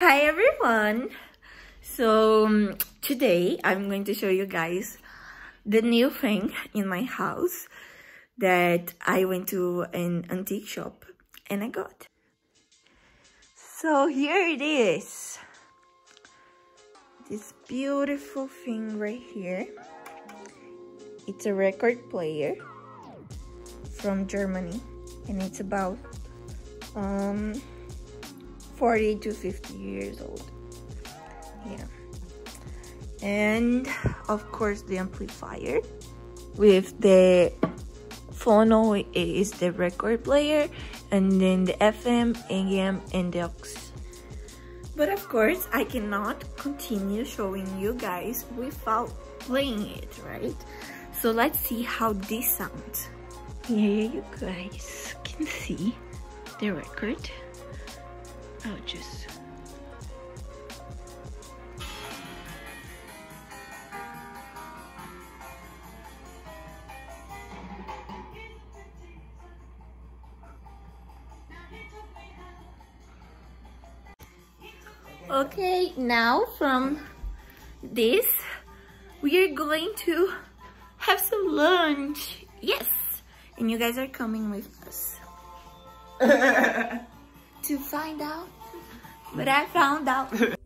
Hi everyone! So um, today I'm going to show you guys the new thing in my house that I went to an antique shop and I got. So here it is. This beautiful thing right here. It's a record player from Germany and it's about um 40 to 50 years old. Yeah. And of course the amplifier with the phono is the record player and then the FM, AM and the aux. But of course I cannot continue showing you guys without playing it right? So let's see how this sounds. Here you guys can see the record I'll just Okay, now from this, we are going to have some lunch. Yes! And you guys are coming with us. to find out but I found out.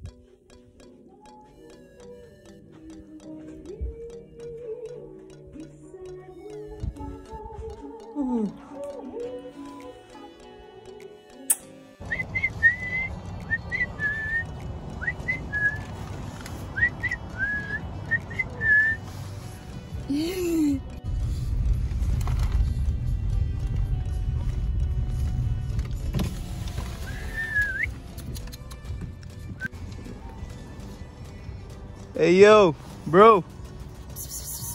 Hey yo, bro.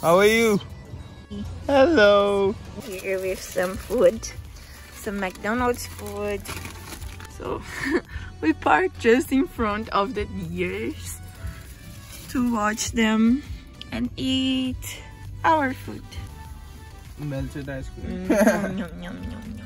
How are you? Hello. Here with some food, some McDonald's food. So we parked just in front of the deers to watch them and eat our food. Melted ice cream. Mm, yum,